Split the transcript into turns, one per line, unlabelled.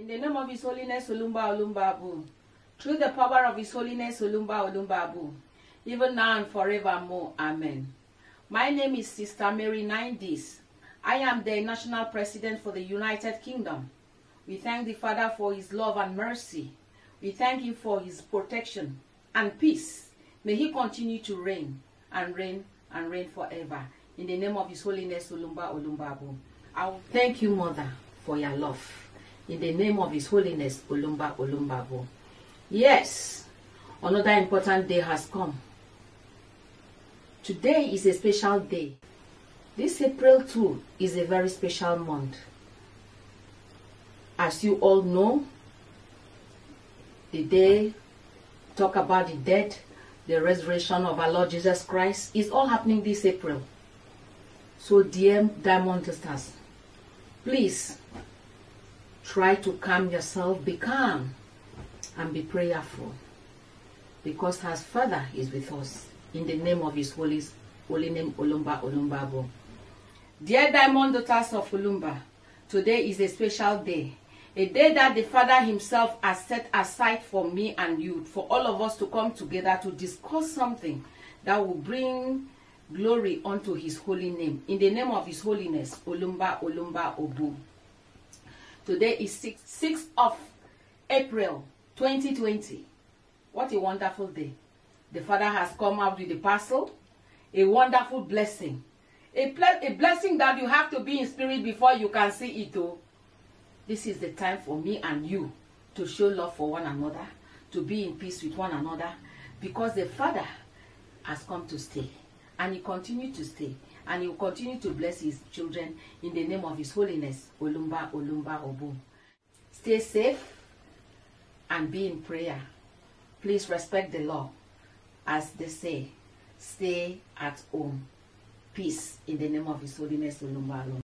In the name of His Holiness Olumba Olumba Obu, through the power of His Holiness Olumba Olumba Obu, even now and forevermore. Amen. My name is Sister Mary Ninedays. I am the National President for the United Kingdom. We thank the Father for His love and mercy. We thank Him for His protection and peace. May He continue to reign and reign and reign forever. In the name of His Holiness Olumba Olumba Obu. I thank you, Mother, for your love. In the name of His Holiness Olumba Olumba Obu. Yes, another important day has come. Today is a special day. This April 2 is a very special month. As you all know, the day talk about the dead, the resurrection of our Lord Jesus Christ is all happening this April. So dear Diamond Sisters, please try to calm yourself, be calm, and be prayerful. Because as Father is with us, in the name of His holy, holy name, Olumba Olumbabo. Dear Diamond Daughters of Olumba, today is a special day. A day that the Father Himself has set aside for me and you, for all of us to come together to discuss something that will bring glory unto His holy name. In the name of His holiness, Olumba Olumba Obu. Today is 6th, 6th of April 2020. What a wonderful day. The Father has come out with a parcel, a wonderful blessing. A, ple- a blessing that you have to be in spirit before you can see it. Oh. This is the time for me and you to show love for one another, to be in peace with one another, because the Father has come to stay. And He continue to stay. And He will continue to bless His children in the name of His holiness, Olumba Olumba Obu. Stay safe and be in prayer. Please respect the law. As they say, stay at home. Peace in the name of His holiness, Olumba Olumba.